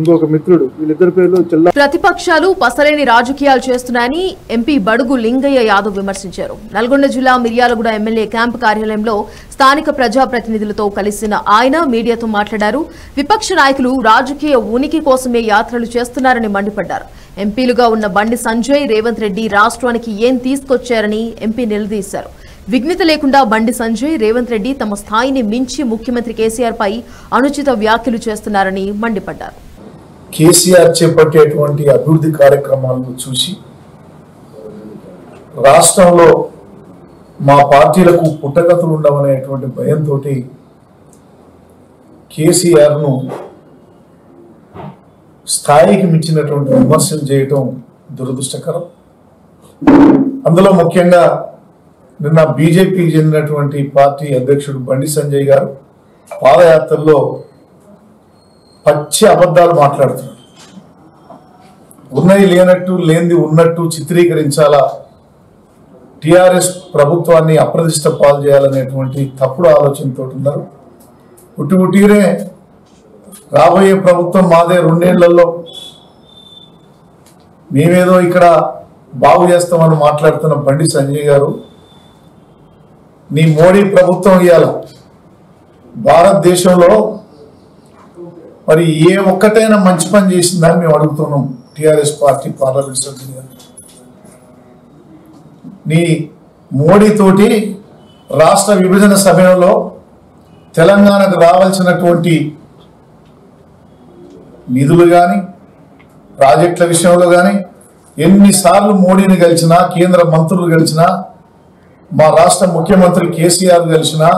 ఇంకొక మిత్రుడు వీళ్ళిద్దరి పేర్లు చెల్లా ప్రతిపక్షాలు పసలేని రాజకీయాలు చేస్తున్నాయని ఎంపీ బడుగు లింగయ్య యాదవ్ విమర్శించారు. నల్గొండ జిల్లా మిర్యాలగూడ ఎమ్మెల్యే క్యాంపు కార్యాలయంలో స్థానిక ప్రజాప్రతినిధులతో కలిసిన ఆయన మీడియాతో మాట్లాడారు. విపక్ష నాయకులు రాజకీయ ఉనికి కోసమే యాత్రలు చేస్తున్నారని మండిపడ్డారు. ఎంపీలుగా ఉన్న బండి సంజయ్ రేవంత్ రెడ్డి రాష్ట్రానికి ఏం తీసుకొచ్చారని ఎంపీ నిలదీశారు. విఘ్నత లేకుండా బండి సంజయ్ రేవంత్ రెడ్డి తమ స్థాయిని మించి ముఖ్యమంత్రి కేసీఆర్ పై అనుచిత వ్యాఖ్యలు చేస్తున్నారని మండిపడ్డారు. కేసీఆర్ చేపట్టేటువంటి అభివృద్ధి కార్యక్రమాలను చూసి రాష్ట్రంలో మా పార్టీలకు పుట్టగతులు ఉండవనేటువంటి భయంతో కేసీఆర్ను స్థాయికి మించినటువంటి విమర్శలు చేయటం దురదృష్టకరం. అందులో ముఖ్యంగా నిన్న బీజేపీకి చెందినటువంటి పార్టీ అధ్యక్షుడు బండి సంజయ్ గారు పాదయాత్రలో పచ్చి అబద్ధాలు మాట్లాడుతున్నారు ఉన్నది లేనట్టు లేనిది ఉన్నట్టు చిత్రీకరించాలా? టిఆర్ఎస్ ప్రభుత్వాన్ని అప్రదిష్ట పాలు చేయాలనేటువంటి తప్పుడు ఆలోచనతో ఉన్నారు. పుట్టి పుట్టిరే రాబోయే ప్రభుత్వం మాదే రెండేళ్ళలో మేమేదో ఇక్కడ బాగు చేస్తామని మాట్లాడుతున్న బండి సంజయ్ గారు నీ మోడీ ప్రభుత్వం ఇవాళ భారతదేశంలో మరి ఏ ఒక్కటైనా మంచి పని చేసిందని మేము అడుగుతున్నాం. టిఆర్ఎస్ పార్టీ పార్లమెంట్ సభ్యులుగా నీ మోడీతోటి రాష్ట్ర విభజన సమయంలో తెలంగాణకు రావాల్సినటువంటి నిధులు కానీ ప్రాజెక్టుల విషయంలో కానీ ఎన్నిసార్లు మోడీని కలిసినా కేంద్ర మంత్రులు కలిసినా మా రాష్ట్ర ముఖ్యమంత్రి కేసీఆర్ కలిసినా